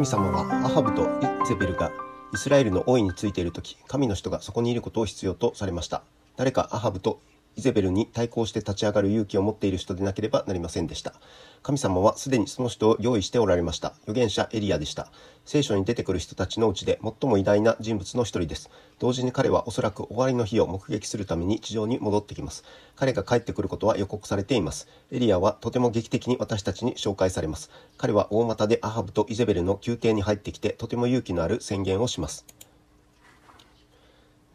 神様はアハブとイッゼベルがイスラエルの王位についている時神の人がそこにいることを必要とされました。誰かアハブとイゼベルに対抗して立ち上がる勇気を持っている人でなければなりませんでした。神様はすでにその人を用意しておられました。預言者エリアでした。聖書に出てくる人たちのうちで最も偉大な人物の一人です。同時に彼はおそらく終わりの日を目撃するために地上に戻ってきます。彼が帰ってくることは予告されています。エリアはとても劇的に私たちに紹介されます。彼は大股でアハブとイゼベルの宮廷に入ってきてとても勇気のある宣言をします。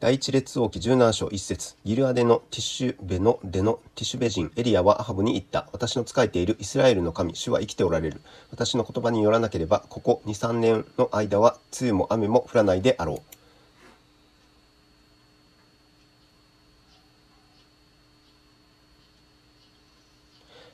第一列王記十七章一節ギルアデのティッシュベのデのティッシュベ人エリアはアハブに言った。私の仕えているイスラエルの神、主は生きておられる。私の言葉によらなければ、ここ二三年の間は、梅雨も雨も降らないであろう。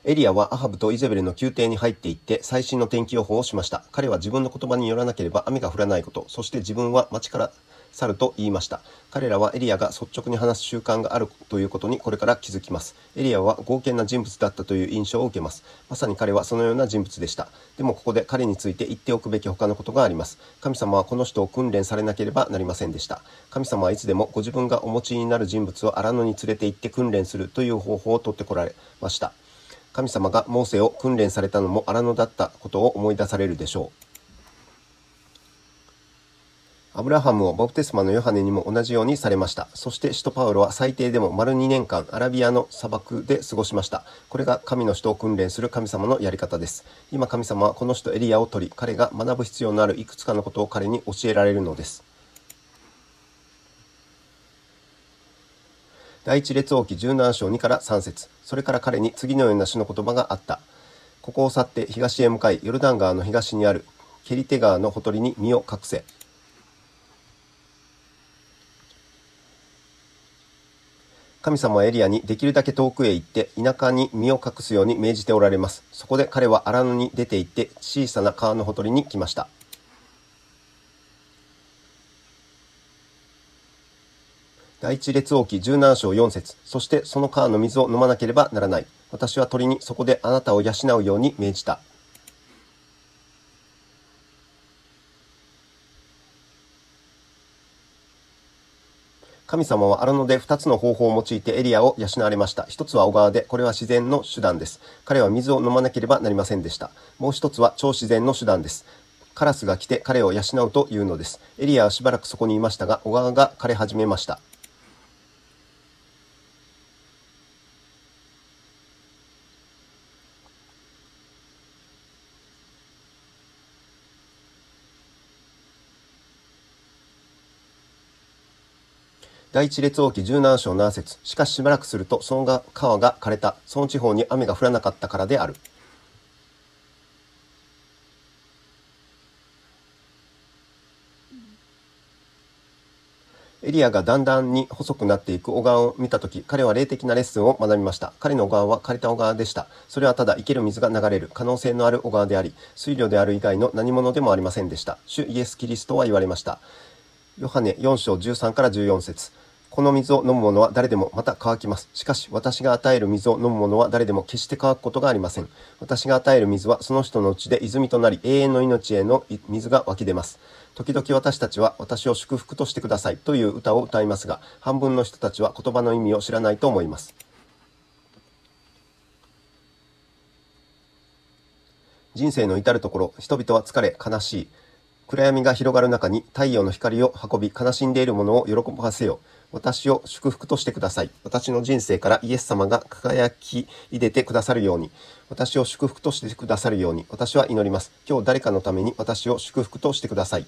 エリアはアハブとイゼベルの宮廷に入っていって最新の天気予報をしました。彼は自分の言葉によらなければ雨が降らないこと、そして自分は町から去ると言いました。彼らはエリアが率直に話す習慣があるということにこれから気づきます。エリアは豪健な人物だったという印象を受けます。まさに彼はそのような人物でした。でもここで彼について言っておくべき他のことがあります。神様はこの人を訓練されなければなりませんでした。神様はいつでもご自分がお持ちになる人物を荒野に連れて行って訓練するという方法をとってこられました。神様がモーセを訓練されたのも荒野だったことを思い出されるでしょう。アブラハムをバプテスマのヨハネにも同じようにされました。そして使徒パウロは最低でも丸2年間アラビアの砂漠で過ごしました。これが神の人を訓練する神様のやり方です。今神様はこの人エリアを取り、彼が学ぶ必要のあるいくつかのことを彼に教えられるのです。第一列王記17章2から3節それから彼に次のような詩の言葉があった。ここを去って東へ向かい、ヨルダン川の東にあるケリテ川のほとりに身を隠せ。神様はエリアにできるだけ遠くへ行って田舎に身を隠すように命じておられます。そこで彼は荒野に出て行って小さな川のほとりに来ました。第一列王記17章4節そしてその川の水を飲まなければならない。私は鳥にそこであなたを養うように命じた。神様は荒野で2つの方法を用いてエリアを養われました。一つは小川で、これは自然の手段です。彼は水を飲まなければなりませんでした。もう一つは超自然の手段です。カラスが来て彼を養うというのです。エリアはしばらくそこにいましたが、小川が枯れ始めました。第一列王記17章7節しかししばらくすると、その川が枯れた。その地方に雨が降らなかったからである。エリアがだんだんに細くなっていく小川を見たとき、彼は霊的なレッスンを学びました。彼の小川は枯れた小川でした。それはただ生ける水が流れる可能性のある小川であり、水量である以外の何者でもありませんでした。主イエス・キリストは言われました。ヨハネ4章13から14節この水を飲む者は誰でもまた乾きます。しかし私が与える水を飲む者は誰でも決して乾くことがありません。私が与える水はその人のうちで泉となり永遠の命への水が湧き出ます。時々私たちは私を祝福としてくださいという歌を歌いますが、半分の人たちは言葉の意味を知らないと思います。人生の至るところ、人々は疲れ、悲しい。暗闇が広がる中に太陽の光を運び、悲しんでいる者を喜ばせよう。私を祝福としてください。私の人生からイエス様が輝き入れてくださるように、私を祝福としてくださるように、私は祈ります。今日誰かのために私を祝福としてください。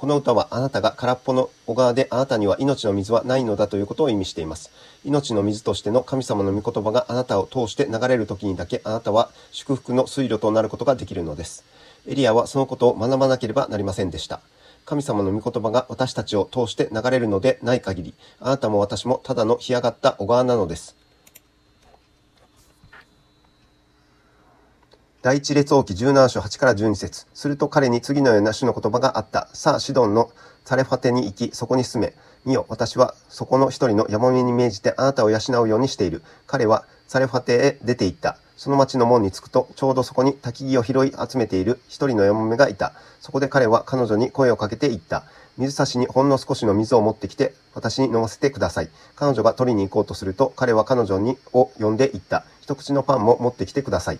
この歌はあなたが空っぽの小川であなたには命の水はないのだということを意味しています。命の水としての神様の御言葉があなたを通して流れる時にだけあなたは祝福の水路となることができるのです。エリアはそのことを学ばなければなりませんでした。神様の御言葉が私たちを通して流れるのでない限り、あなたも私もただの干上がった小川なのです。第一列王記17章8から12節すると彼に次のような主の言葉があった。さあ、シドンのサレファテに行き、そこに住め。見よ、私はそこの一人の山目に命じてあなたを養うようにしている。彼はサレファテへ出て行った。その町の門に着くと、ちょうどそこに焚き木を拾い集めている一人のヤモメがいた。そこで彼は彼女に声をかけていった。水差しにほんの少しの水を持ってきて、私に飲ませてください。彼女が取りに行こうとすると、彼は彼女にを呼んでいった。一口のパンも持ってきてください。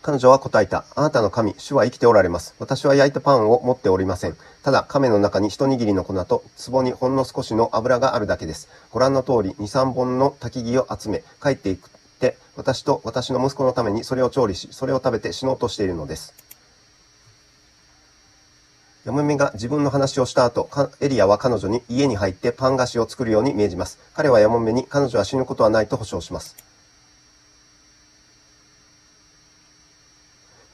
彼女は答えた。あなたの神、主は生きておられます。私は焼いたパンを持っておりません。ただ、亀の中に一握りの粉と、壺にほんの少しの油があるだけです。ご覧の通り、2、3本の焚き木を集め、帰っていくって、私と私の息子のためにそれを調理し、それを食べて死のうとしているのです。ヤモメが自分の話をした後、エリアは彼女に家に入ってパン菓子を作るように命じます。彼はヤモメに彼女は死ぬことはないと保証します。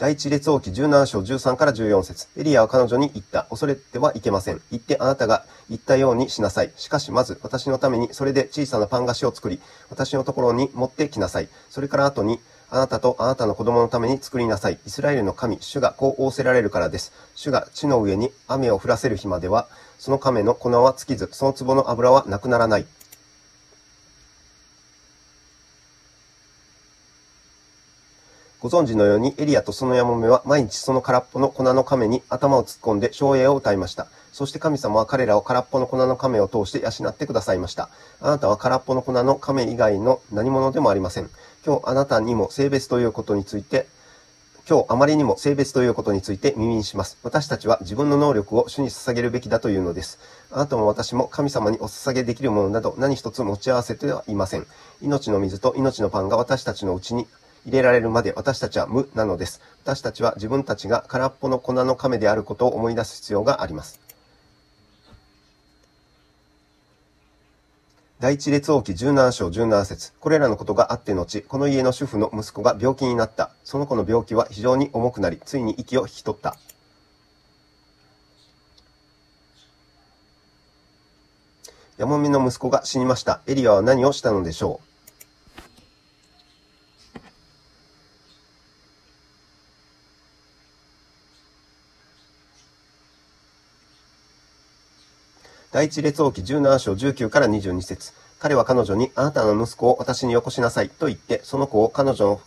第一列王記17章13から14節エリアは彼女に言った。恐れてはいけません。言ってあなたが言ったようにしなさい。しかしまず私のためにそれで小さなパン菓子を作り、私のところに持ってきなさい。それから後にあなたとあなたの子供のために作りなさい。イスラエルの神、主がこう仰せられるからです。主が地の上に雨を降らせる日までは、その亀の粉は尽きず、その壺の油はなくならない。ご存知のようにエリアとそのヤモメは毎日その空っぽの粉の亀に頭を突っ込んで照英を歌いました。そして神様は彼らを空っぽの粉の亀を通して養ってくださいました。あなたは空っぽの粉の亀以外の何者でもありません。今日あなたにも性別ということについて今日あまりにも性別ということについて耳にします。私たちは自分の能力を主に捧げるべきだというのです。あなたも私も神様にお捧げできるものなど何一つ持ち合わせてはいません。命の水と命のパンが私たちのうちに入れられるまで私たちは無なのです。私たちは自分たちが空っぽの粉の亀であることを思い出す必要があります。第一列王記17章17節これらのことがあって後、この家の主婦の息子が病気になった。その子の病気は非常に重くなり、ついに息を引き取った。ヤモメの息子が死にました。エリアは何をしたのでしょう第一列王記17章19から22節彼は彼女に、あなたの息子を私によこしなさいと言って、その子を彼女の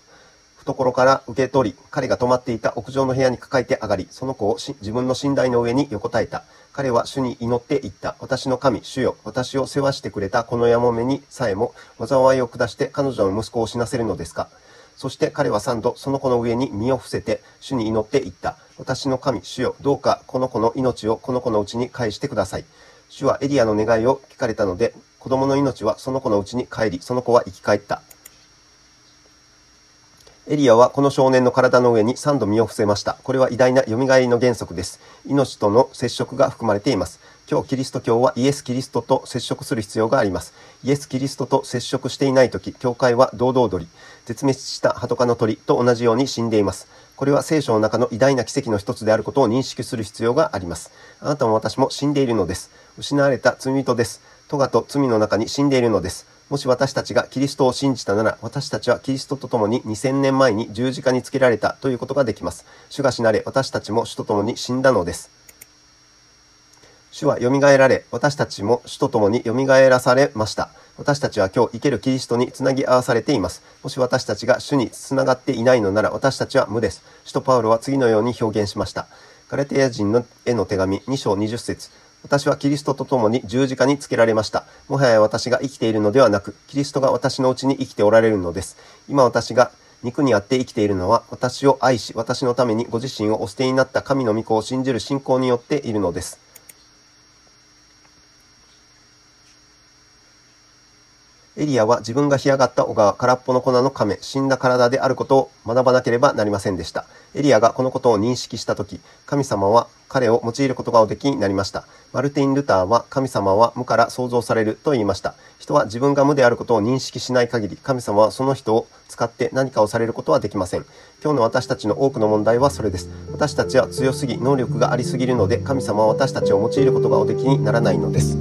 懐から受け取り、彼が泊まっていた屋上の部屋に抱えて上がり、その子を自分の寝台の上に横たえた。彼は主に祈って言った。私の神、主よ、私を世話してくれたこのヤモメにさえも、災いを下して彼女の息子を死なせるのですかそして彼は三度その子の上に身を伏せて主に祈って言った。私の神、主よ、どうかこの子の命をこの子のうちに返してください。主はエリアの願いを聞かれたので、子供の命はその子のうちに帰り、その子は生き返った。エリアはこの少年の体の上に3度身を伏せました。これは偉大な蘇りの原則です。命との接触が含まれています。今日キリスト教はイエス・キリストと接触する必要があります。イエス・キリストと接触していないとき、教会は堂々鳥、絶滅したハト科の鳥と同じように死んでいます。これは聖書の中の偉大な奇跡の一つであることを認識する必要があります。あなたも私も死んでいるのです。失われた罪人です。咎と罪の中に死んでいるのです。もし私たちがキリストを信じたなら、私たちはキリストと共に2000年前に十字架につけられたということができます。主が死なれ、私たちも主と共に死んだのです。主は蘇られ、私たちも主と共に蘇らされました。私たちは今日生けるキリストにつなぎ合わされています。もし私たちが主につながっていないのなら私たちは無です。主とパウロは次のように表現しました。ガレテヤ人のへの手紙2章20節私はキリストと共に十字架につけられました。もはや私が生きているのではなく、キリストが私のうちに生きておられるのです。今私が肉にあって生きているのは、私を愛し、私のためにご自身をお捨てになった神の御子を信じる信仰によっているのです。エリアは自分が干上がった小川空っぽの粉の亀、死んだ体であることを学ばなければなりませんでした。エリアがこのことを認識したとき、神様は彼を用いることがおできになりました。マルティン・ルターは神様は無から創造されると言いました。人は自分が無であることを認識しない限り、神様はその人を使って何かをされることはできません。今日の私たちの多くの問題はそれです。私たちは強すぎ、能力がありすぎるので、神様は私たちを用いることがおできにならないのです。